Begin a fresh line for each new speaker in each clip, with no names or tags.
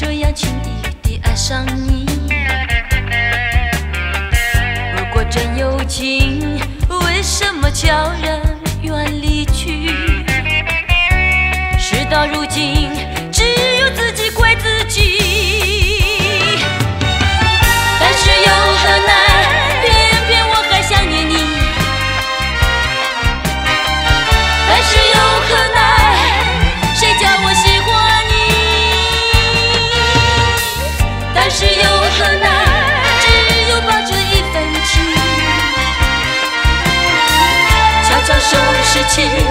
就这样轻易地爱上你。如果真有情，为什么悄然失去。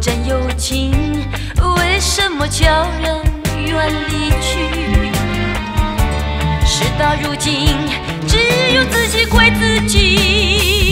战友情，为什么悄然远离去？事到如今，只有自己怪自己。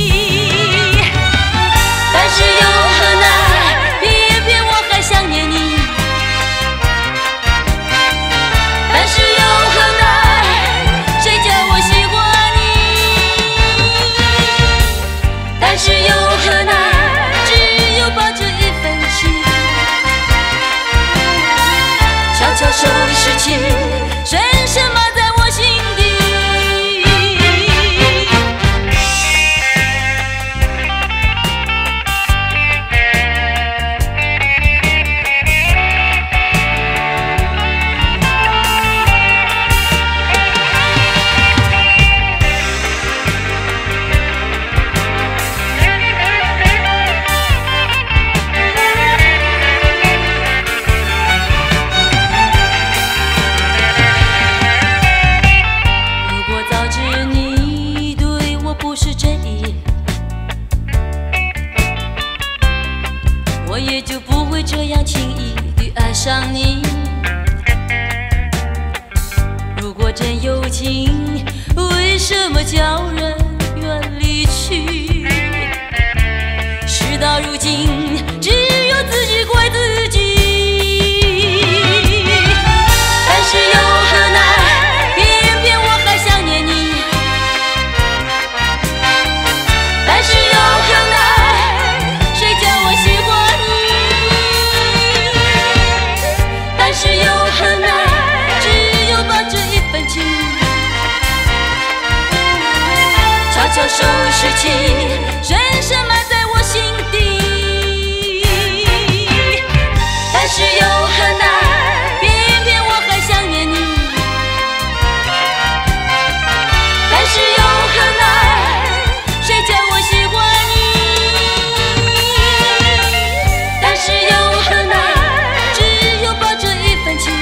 是真意，我也就不会这样轻易地爱上你。如果真有情，为什么叫人远离去？事到如今，收拾起，深深埋在我心底。但是又何奈，偏偏我还想念你。但是又何奈，谁叫我喜欢你？但是又何奈，只有抱着一份情，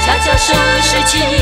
悄悄收拾起，